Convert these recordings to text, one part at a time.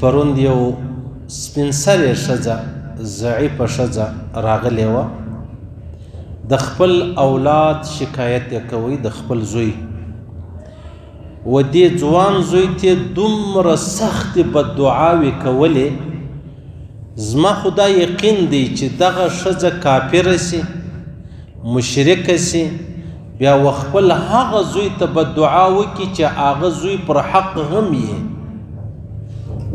پرون یو سپین سرې ښځه ضعیفه ښځه راغلې وه د خپل اولاد شکایت یې کوي د خپل زوی و دې ځوان زوی ته دومره سختې بددعاوې کولې زما خو دا یقین دی چې دغه ښځه کافره سي مشرکه سي بیا وخپل هغه زوی ته بدعا وکي چې هغه زوی پر حق هم یې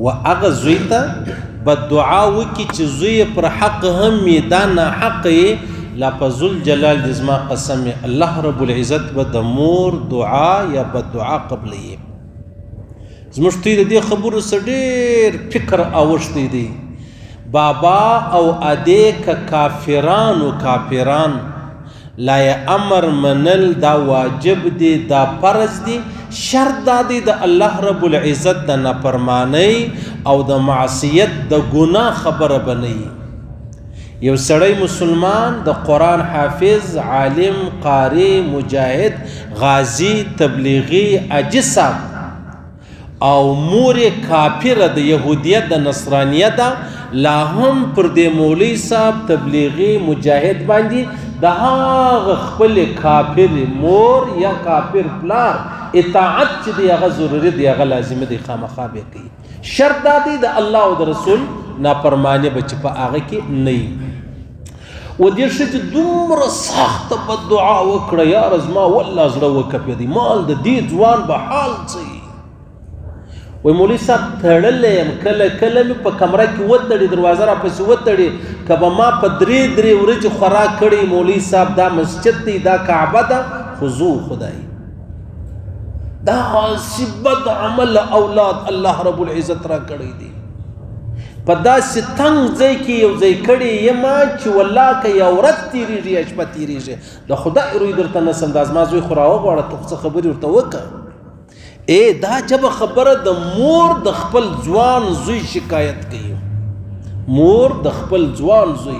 و هغه زوی ته بدعا وکي چې زوی پر حق هم یې دا نه حق یې لا پزل جلال د زما قسم الله رب العزت به د مور دعا یا بدعا قبلې زموږ ته د دې خبرو سره ډېر فکر اوښتی دی بابا او ادې که کافران و کافران لا امر منل دا واجب دی دا فرض دی شرط دا دی د الله رب العزت د نافرمانی او د معصیت د ګناه خبره بنئ یو سړی مسلمان د قرآن حافظ، عالم، قاري، مجاهد، غازي، تبلیغي، اجي صاحب او مور یې کافره د یهودیت د نصرانیه ده لا هم پر دې مولوي صاحب، تبلیغي، مجاهد باندې د هغه خپل کافر مور یا کافر پلار اطاعت چې دی هغه ضروري دی هغه لازمي دی خامخا به کوي. شرط دا دی د الله او د رسول نافرمانه به چې په هغه کې نه وي و دې ښځې دومره سخته بددعا وکړه یاره زما والله زړه وکپېدی مال د دې ځوان به حال څه وای مولوي صاحب تړلی یم کله کله مې په کمره کې وتړي دروازه را پسې وتړي که به ما په درې درې ورځې خوراک کړی مولوي صاحب دا مسجد دی دا کعبه ده خو زو خدای دا غاسی بد عمل اولاد الله رب العزت را کړی دی په داسې تنګ ځای کې یو ځای کړی یم چې والله که یو ورځ تېرېږي یا شپه تېرېږي د خدای روی درته نسم دا زما زوی خو راوغواړه ته څه خبرې ورته وکړه ای دا جبه خبره د مور د خپل ځوان زوی شکایت کوي مور د خپل ځوان زوی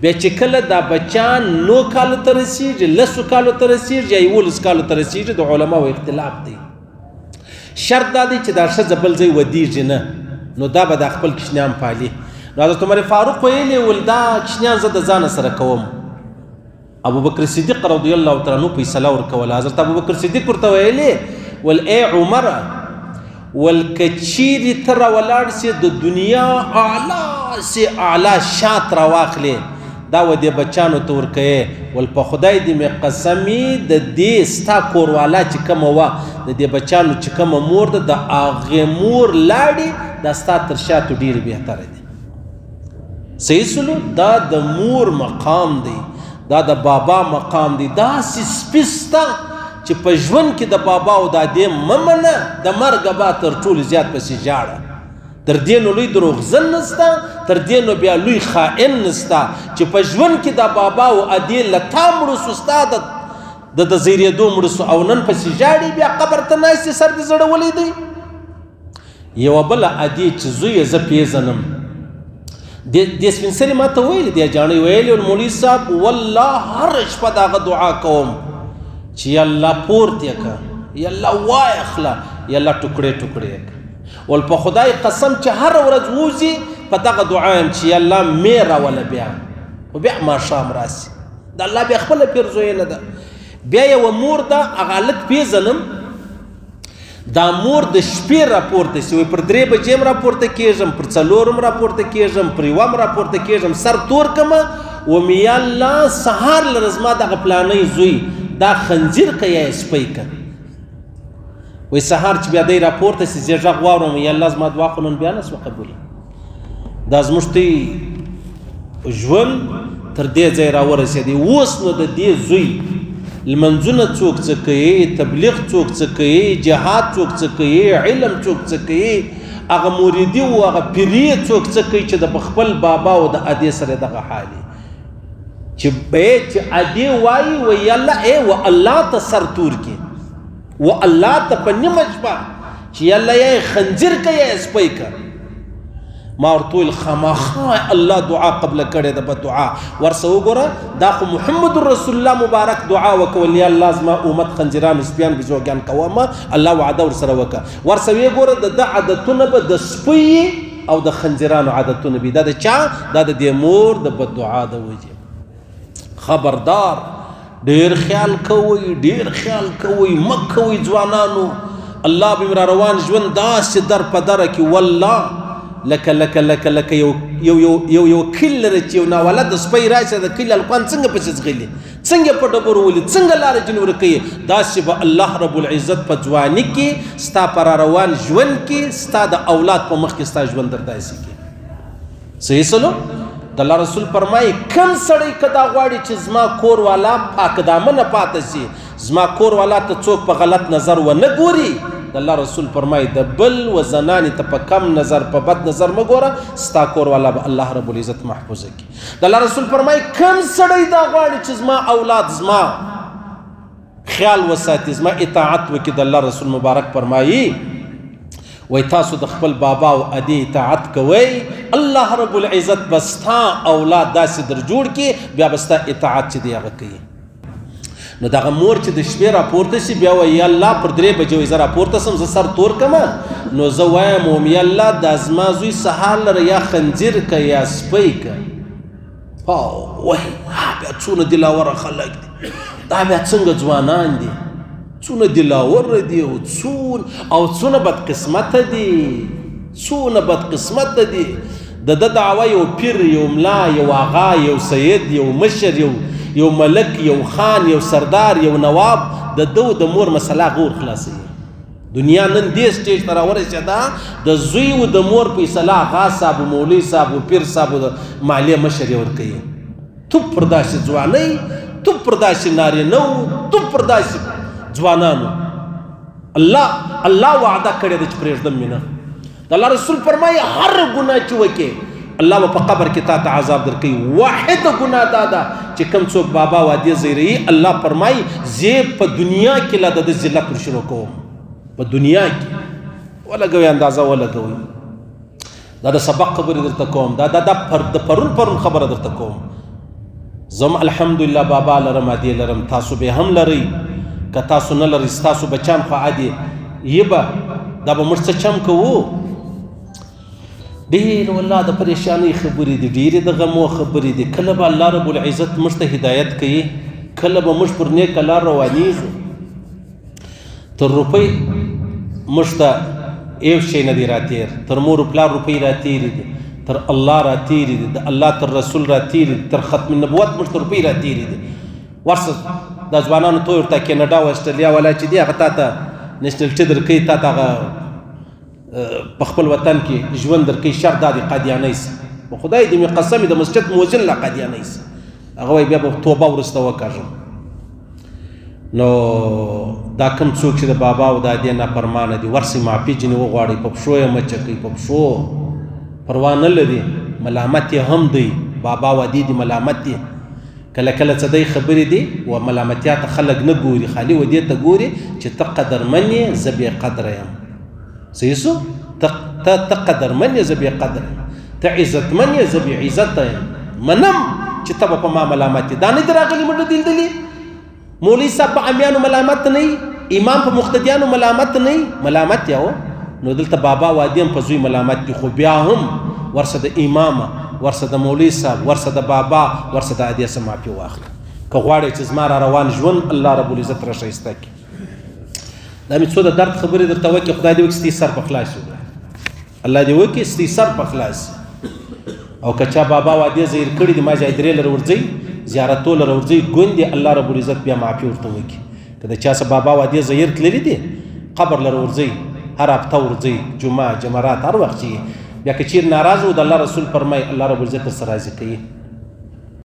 بیا چې کله دا بچان نو کالو ته رسیږي لسو کالو ته رسیږي یا یولس کالو ته رسیږي د علماو اختلاف دی شرط دا دی چې دا ښځه بل ځای ودیږي نه نو دا به د خپل کشنیان پالي نو حضرت عمر فاروق ویلې ول دا کشنیان زه د ځانه سره کوم ابوبکر صدیق رضی الله تعالی عنہ فیصله ورکوله حضرت ابوبکر صدیق ورته ویلې ول اے عمر ول کچیر تر ولاړ سي د دنیا اعلی سي اعلی شات را واخلې دا و دې بچانو تور کې ول په خدای دې مې قسمی د دې ستا کوروالا چې کوم وا د دې بچانو چې کوم مور د اغه مور لاړې دا ستا تر شاتو ډیر بهتره دي سیسلو دا د مور مقام دی دا د بابا مقام دی دا سی سپیستا چې په ژوند کې د بابا او دادې ممنه د مرګ با تر ټولو زیات پسې جاړه تر دې نو لوی دروغزن نستا تر دې نو بیا لوی خائن نستا چې په ژوند کې د بابا او ادې لتا مړو سستا د د زیریدو مړو او نن پسې جاړي بیا قبر ته ناشته سر دې زړولې دی یوه بله ادې چې زوی یې زه پیژنم د سپین سرې ما ته ویلي دی جاڼۍ ویلي ول مولوي صاحب والله هره شپه د هغه دعا کوم چې یا الله پورته یې کړه یا الله وایه اخله یا الله ټوکړې ټوکړې یې کړه ول په خدای قسم چې هره ورځ ووځي په دغه دعا یم چې یا الله مې راوله بیا خو بیا ماښام راسي د الله بیا خپله پېرزوینه ده بیا یوه مور ده هغه هلک پېژنم دا مور د شپې راپورته شي پر درې بجې هم راپورته کېږم پر څلور هم راپورته کېږم پر یوه هم راپورته کېږم سر تور کړم ومې یا الله سهار لره زما دغه پلانی زوی دا خنځیر که یا یې سپی که وایي سهار چې بیا دی راپورته شي زه غږ واورم یا الله زما دعا خو نن بیا نه سوه قبوله دا زموږ تی ژوند تر دې ځای راورسېدی اوس نو د دې زوی لمنځونه څوک څه کوي تبلیغ څوک څه کوي جهاد څوک څه کوي علم څوک څه کوي هغه مریدي او هغه پیری څوک څه کوي چې د خپل بابا او د ادې سره دغه حالي چې به چې ادې وایي وی الله ای و الله ته سر تور کې و الله ته په نیمه شپه چې یاله یې خنځیر که یې سپی که ما ورته ویل خامخا الله دعا قبل کړې ده په دعا ورسه وګوره دا خو محمد رسول الله مبارک دعا وکول یا الله زما امت خنځیران سپیان بزوګان کومه الله وعده ورسره وکړه ورسه وګوره د د عادتونه به د سپی او د خنځیرانو عادتونه به دا د چا دا د مور د بد دعا د وجه خبردار ډیر خیال کوئ ډیر خیال کوئ مکوئ ځوانانو الله به را روان ژوند داسې در په در کې والله لکه لکه لکه لکه یو یو یو یو یو کل لري چې یو ناولد سپی راشي د کل القان څنګه پسې ځغلي څنګه په ډبرو ولي څنګه لار جن ورکي دا چې به الله رب العزت په ځواني کې ستا پر روان ژوند کې ستا د اولاد په مخ کې ستا ژوند درته سي کې صحیح سلو د الله رسول فرمایي کم سړی که دا غواړي چې زما کور والا پاک دامنه پاتې شي زما کور والا ته څوک په غلط نظر و نه ګوري د الله رسول فرمایي د بل و زنانې ته په کم نظر په بد نظر مه ګوره ستا کور والا به الله رب العزت محفوظ کړي د الله رسول فرمایي کم سړی دا غواړي چې زما اولاد زما خیال وساتي زما اطاعت وکړي د الله رسول مبارک فرمایي وای تاسو د خپل بابا او ادي اطاعت کوئ الله رب العزت بستا اولاد داسې در جوړ کی بیا بستا اطاعت چې دی هغه کوي نو دغه مور چې د شپې راپورته شي بیا وایي الله پر درې بجې زه راپورته سم زه سر تور کم نو زه وایم وم یا الله د ازما زوی سهار لره یا خنځیر که یا سپی که او وای بیا څونه دلاور خلک دي دا بیا څنګه ځوانان دي څونه دلاور دي او څون او څونه بد قسمت دي څونه بد قسمت دي د د دعوه یو پیر یو ملا یو آغا یو سید یو مشر یو یو ملک یو خان یو سردار یو نواب د دو د مور مسله غور خلاصي دنیا نن دې سټیج ته راورسېده، د زوی او د مور په اصلاح غا صاحب او مولوي صاحب او پیر صاحب د مالې مشر یې ورکوي. توپ پر داسې ځوانۍ، توپ پر داسې نارینه و، توپ پر داسې ځوانانو. الله الله وعده کړې ده چې پرېږدم مې نه. د الله رسول فرمایي هر ګناه چې وکې الله به په قبر کې تا ته عذاب درکوي واحد ګناه دا ده چې کم څوک بابا وادي زیري الله فرمایي زه په دنیا کې لا د ذلت شروع کوم په دنیا کې ولګوي اندازه ولګوي دا د سبق خبرې درته کوم دا دا د پرون پرون خبره درته کوم زم الحمدلله بابا لرم ادې لرم تاسو به هم لرئ که تاسو نه لرئ ستاسو بچان خو ادې یې به دا به موږ څه چم کوو ډېر والله د پریشانۍ خبرې دي ډېرې د غمو خبرې دي کله به الله رب العزت موږ ته هدایت کوي کله به موږ پر نیکه لار روانېږو تر روپۍ موږ ته یو شی نه دی راتېر تر مور پلار روپۍ راتېرې دي تر الله راتېرې دي د الله تر رسول راتېرې دي تر ختم نبوت موږ ته روپۍ راتېرې دي ورسه د ځوانانو ته ورته کینیډا او اسټرالیا ولا چې دی هغه تا ته نېشنلټي درکوي تا ته هغه په خپل وطن کې ژوند درکې شر دا دی قادیانۍ سي په خدای دې مې قسم د مسجد مؤذن لا قادیانۍ سي هغه وایي بیا به توبه ورسته وکړم نو دا کم څوک چې د بابا او دادې نه پرمانه دي ورسې معافي جنې وغواړي په پښو یې مچه کوي په پښو پروا نه لري ملامت یې هم دی بابا او دې دي ملامت دي کله کله څه دی خبرې دي و ملامتیا ته خلک نه ګوري خالي و دې ته ګوري چې ته قدرمن یې زه بې قدره یم څه یسو ته ته قدرمن یې زه بې قدر ته عزتمن یې زه بې عزته یم منم چې ته به په ما ملامت یې دا نه دي راغلي موږ دي لیدلي مولوي صاحب په امیانو ملامت نه یي امام په مقتدیانو ملامت نه یي ملامت یې نو دلته بابا وادي هم په زوی ملامت دي خو بیا هم ورسه د امام ورسه د مولوي صاحب ورسه د بابا ورسه د ادیسه معافي واخله که غواړئ چې زما را روان ژوند الله رب العزت را ښایسته کړي دا مې څو د درد خبرې درته وکړې خدای دې وکړي ستاسو سر په خلاص وي الله دې وکړي ستاسو سر په خلاص او کچا بابا وادي زیر کړی د ما ځای درې لر ورځي زیارتو لر ورځي ګوند الله رب العزت بیا معافي ورته وکړي کله چا سه بابا وادي زیر تللی دي قبر لر ورځي هر هفته ورځي جمعه جمرات هر وخت بیا که چیر ناراض و د الله رسول فرمای الله رب العزت سره راضي کوي